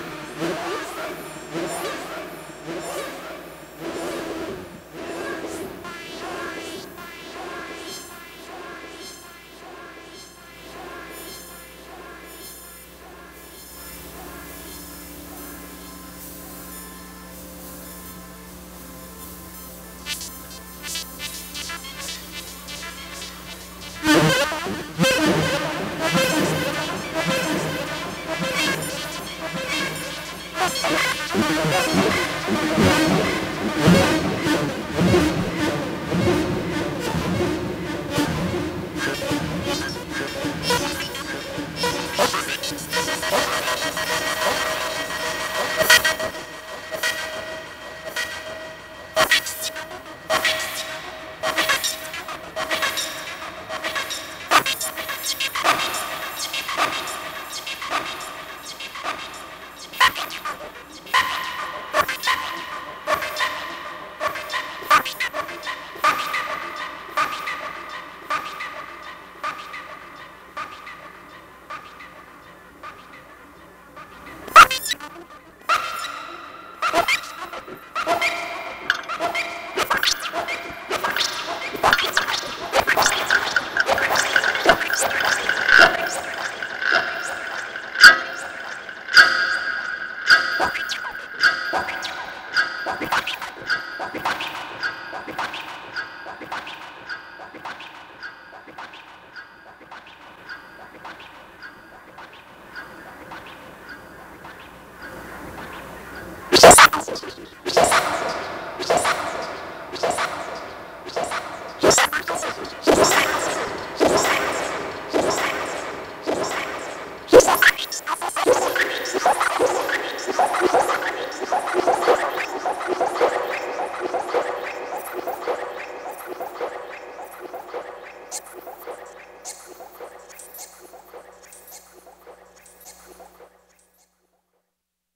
よいしょ!